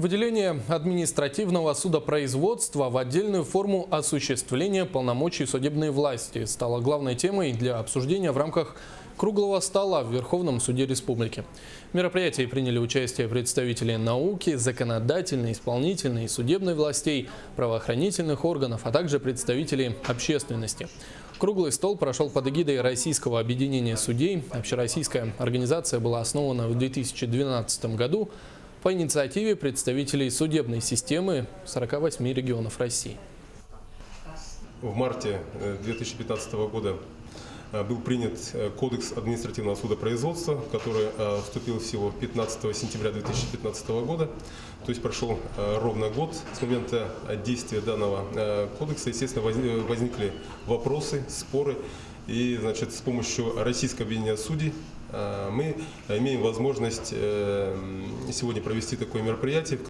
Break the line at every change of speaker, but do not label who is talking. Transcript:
Выделение административного судопроизводства в отдельную форму осуществления полномочий судебной власти стало главной темой для обсуждения в рамках круглого стола в Верховном суде республики. В мероприятии приняли участие представители науки, законодательной, исполнительной и судебной властей, правоохранительных органов, а также представители общественности. Круглый стол прошел под эгидой Российского объединения судей. Общероссийская организация была основана в 2012 году по инициативе представителей судебной системы 48 регионов России.
В марте э, 2015 года э, был принят э, Кодекс административного судопроизводства, который вступил в силу 15 сентября 2015 года. То есть прошел ровно год с момента действия данного кодекса. Естественно, возникли вопросы, споры. И значит, с помощью Российского объединения судей мы имеем возможность сегодня провести такое мероприятие.